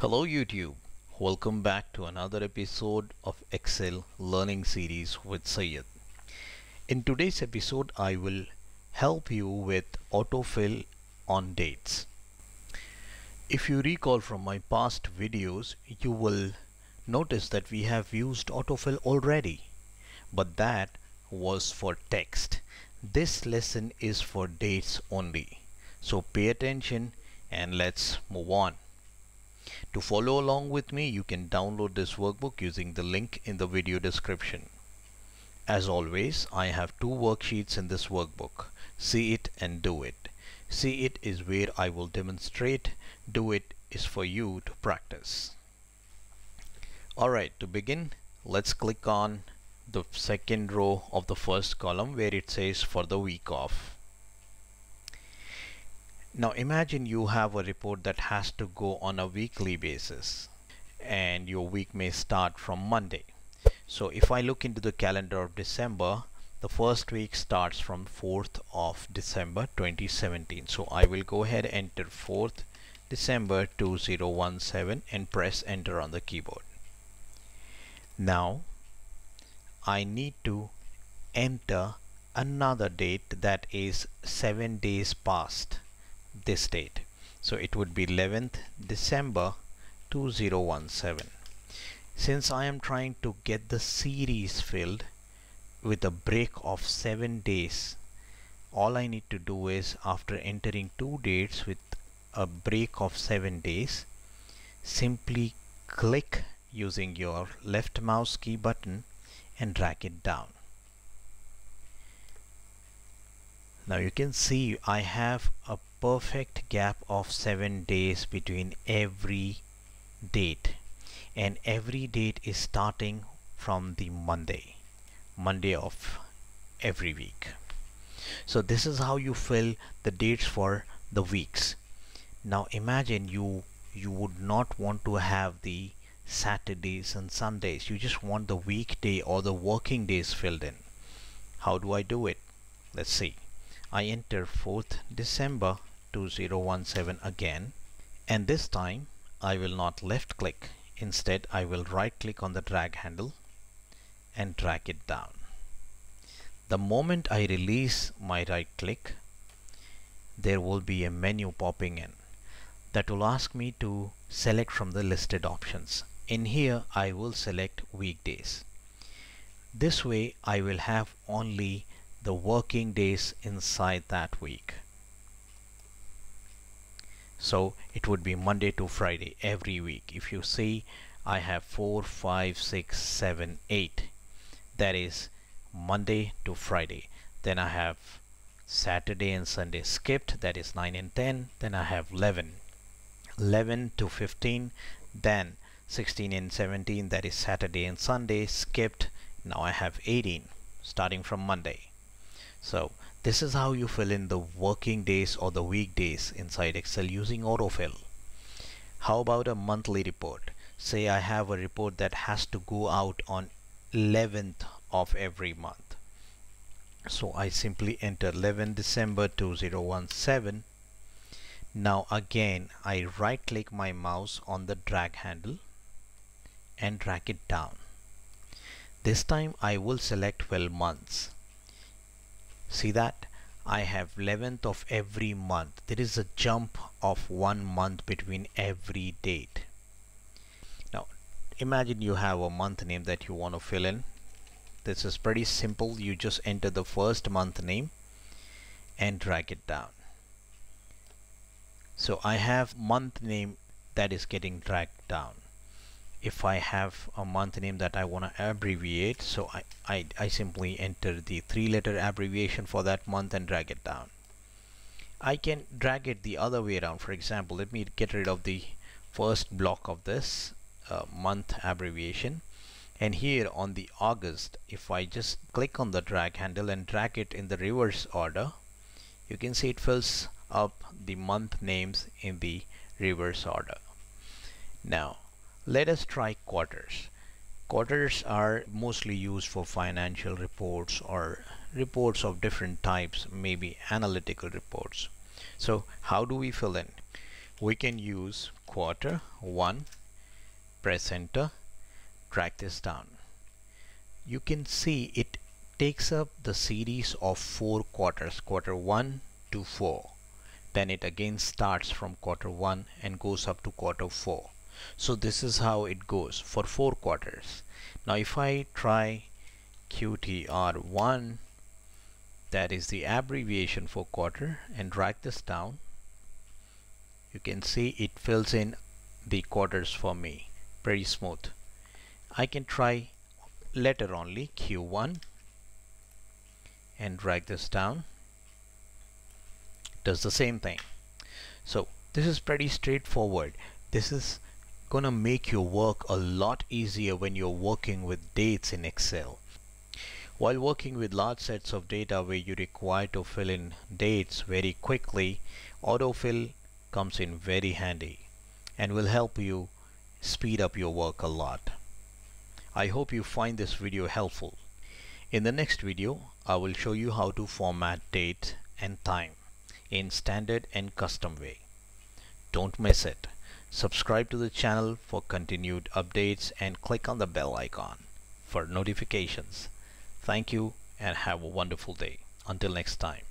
Hello YouTube, welcome back to another episode of Excel learning series with Syed. In today's episode I will help you with autofill on dates. If you recall from my past videos you will notice that we have used autofill already but that was for text. This lesson is for dates only. So pay attention and let's move on. To follow along with me, you can download this workbook using the link in the video description. As always, I have two worksheets in this workbook. See it and do it. See it is where I will demonstrate. Do it is for you to practice. Alright, to begin, let's click on the second row of the first column where it says for the week off. Now imagine you have a report that has to go on a weekly basis and your week may start from Monday. So if I look into the calendar of December, the first week starts from 4th of December 2017. So I will go ahead and enter 4th December 2017 and press enter on the keyboard. Now I need to enter another date that is 7 days past this date. So it would be 11th December 2017 since I am trying to get the series filled with a break of 7 days all I need to do is after entering two dates with a break of 7 days simply click using your left mouse key button and drag it down. Now you can see I have a perfect gap of 7 days between every date. And every date is starting from the Monday Monday of every week. So this is how you fill the dates for the weeks. Now imagine you you would not want to have the Saturdays and Sundays. You just want the weekday or the working days filled in. How do I do it? Let's see. I enter 4th December 2017 again. And this time I will not left click instead I will right click on the drag handle and drag it down. The moment I release my right click there will be a menu popping in that will ask me to select from the listed options. In here I will select weekdays. This way I will have only the working days inside that week so it would be Monday to Friday every week. If you see I have 4 5 6 7 8 that is Monday to Friday. Then I have Saturday and Sunday skipped. That is 9 and 10 then I have 11 11 to 15 then 16 and 17 that is Saturday and Sunday skipped. Now I have 18 starting from Monday. So this is how you fill in the working days or the weekdays inside Excel using autofill. How about a monthly report? Say I have a report that has to go out on 11th of every month. So I simply enter 11 December 2017. Now again I right click my mouse on the drag handle and drag it down. This time I will select 12 months see that? I have 11th of every month. There is a jump of one month between every date. Now imagine you have a month name that you want to fill in. This is pretty simple. You just enter the first month name and drag it down. So I have month name that is getting dragged down if I have a month name that I want to abbreviate so I, I, I simply enter the three letter abbreviation for that month and drag it down. I can drag it the other way around. For example let me get rid of the first block of this uh, month abbreviation. And here on the August if I just click on the drag handle and drag it in the reverse order you can see it fills up the month names in the reverse order. Now let us try quarters. Quarters are mostly used for financial reports or reports of different types, maybe analytical reports. So how do we fill in? we can use quarter 1 press enter drag this down you can see it takes up the series of four quarters quarter 1 to 4 then it again starts from quarter 1 and goes up to quarter 4 so this is how it goes for four quarters. Now if I try QTR1 that is the abbreviation for quarter and drag this down you can see it fills in the quarters for me pretty smooth. I can try letter only Q1 and drag this down. Does the same thing. So this is pretty straightforward. This is gonna make your work a lot easier when you're working with dates in Excel while working with large sets of data where you require to fill in dates very quickly autofill comes in very handy and will help you speed up your work a lot. I hope you find this video helpful. In the next video, I will show you how to format date and time in standard and custom way. Don't miss it. Subscribe to the channel for continued updates and click on the bell icon for notifications. Thank you and have a wonderful day. Until next time.